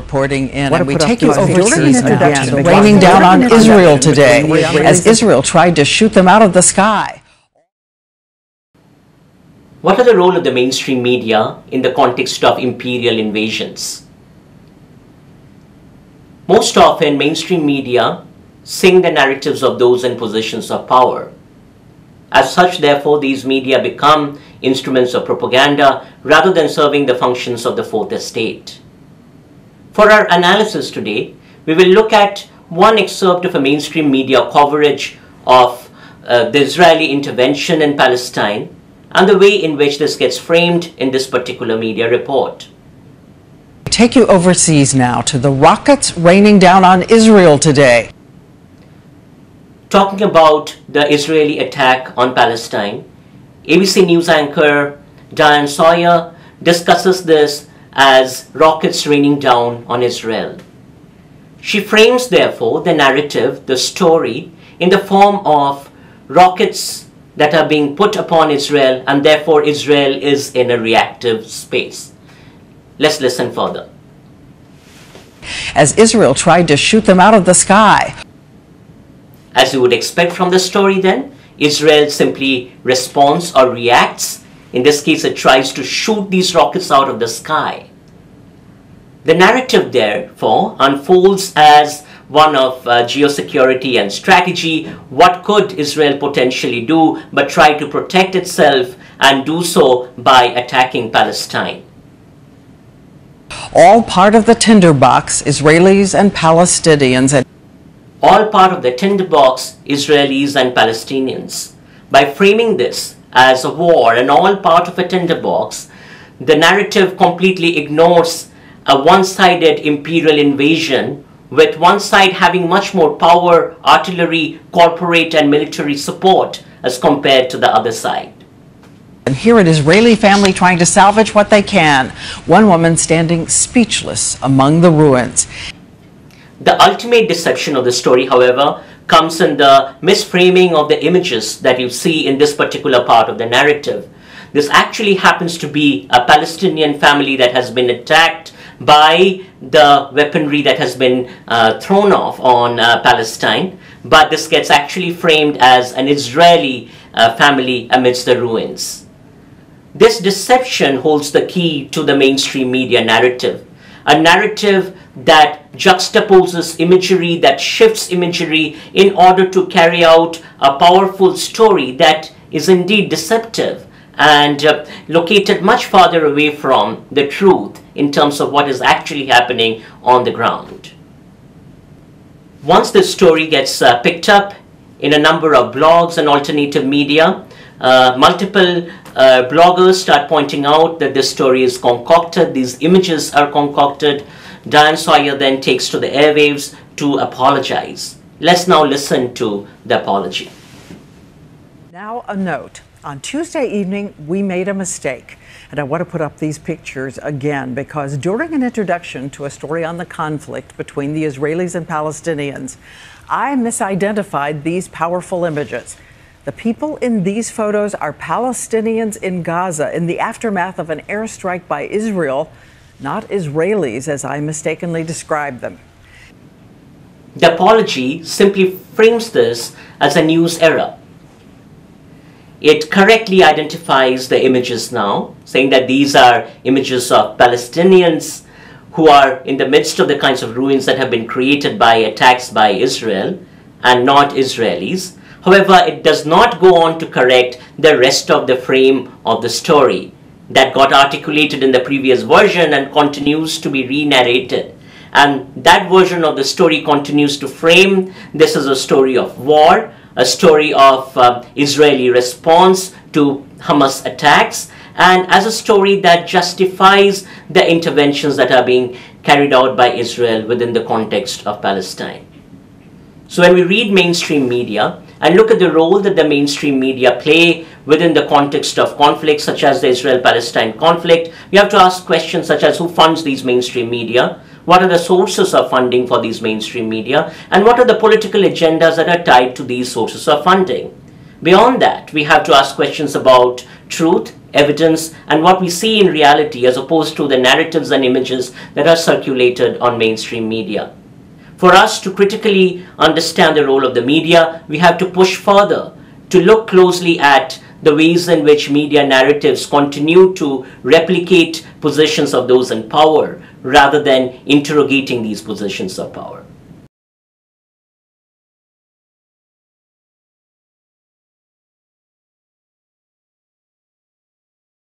reporting in, and we take you these pictures overseas again, again, raining down on Israel today as Israel tried to shoot them out of the sky. What are the role of the mainstream media in the context of imperial invasions? Most often, mainstream media sing the narratives of those in positions of power. As such, therefore, these media become instruments of propaganda rather than serving the functions of the fourth estate. For our analysis today, we will look at one excerpt of a mainstream media coverage of uh, the Israeli intervention in Palestine and the way in which this gets framed in this particular media report. Take you overseas now to the rockets raining down on Israel today. Talking about the Israeli attack on Palestine, ABC News anchor Diane Sawyer discusses this as rockets raining down on Israel. She frames, therefore, the narrative, the story, in the form of rockets that are being put upon Israel, and therefore Israel is in a reactive space. Let's listen further. As Israel tried to shoot them out of the sky. As you would expect from the story, then, Israel simply responds or reacts. In this case, it tries to shoot these rockets out of the sky. The narrative, therefore, unfolds as one of uh, geosecurity and strategy. What could Israel potentially do but try to protect itself and do so by attacking Palestine? All part of the tinderbox, Israelis and Palestinians. And all part of the tinderbox, Israelis and Palestinians. By framing this as a war and all part of a tinderbox, the narrative completely ignores a one-sided imperial invasion with one side having much more power, artillery, corporate and military support as compared to the other side. And here an Israeli family trying to salvage what they can. One woman standing speechless among the ruins. The ultimate deception of the story, however, comes in the misframing of the images that you see in this particular part of the narrative. This actually happens to be a Palestinian family that has been attacked by the weaponry that has been uh, thrown off on uh, Palestine, but this gets actually framed as an Israeli uh, family amidst the ruins. This deception holds the key to the mainstream media narrative, a narrative that juxtaposes imagery, that shifts imagery in order to carry out a powerful story that is indeed deceptive and uh, located much farther away from the truth in terms of what is actually happening on the ground. Once this story gets uh, picked up in a number of blogs and alternative media, uh, multiple uh, bloggers start pointing out that this story is concocted, these images are concocted. Diane Sawyer then takes to the airwaves to apologize. Let's now listen to the apology. Now, a note. On Tuesday evening, we made a mistake. And I want to put up these pictures again because during an introduction to a story on the conflict between the Israelis and Palestinians, I misidentified these powerful images. The people in these photos are Palestinians in Gaza in the aftermath of an airstrike by Israel, not Israelis as I mistakenly described them. The apology simply frames this as a news error. It correctly identifies the images now, saying that these are images of Palestinians who are in the midst of the kinds of ruins that have been created by attacks by Israel and not Israelis. However, it does not go on to correct the rest of the frame of the story that got articulated in the previous version and continues to be re-narrated. And that version of the story continues to frame this as a story of war, a story of uh, Israeli response to Hamas attacks, and as a story that justifies the interventions that are being carried out by Israel within the context of Palestine. So when we read mainstream media and look at the role that the mainstream media play within the context of conflicts such as the Israel-Palestine conflict, we have to ask questions such as who funds these mainstream media, what are the sources of funding for these mainstream media, and what are the political agendas that are tied to these sources of funding. Beyond that, we have to ask questions about truth, evidence and what we see in reality as opposed to the narratives and images that are circulated on mainstream media. For us to critically understand the role of the media, we have to push further to look closely at the ways in which media narratives continue to replicate positions of those in power rather than interrogating these positions of power.